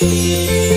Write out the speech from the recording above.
Música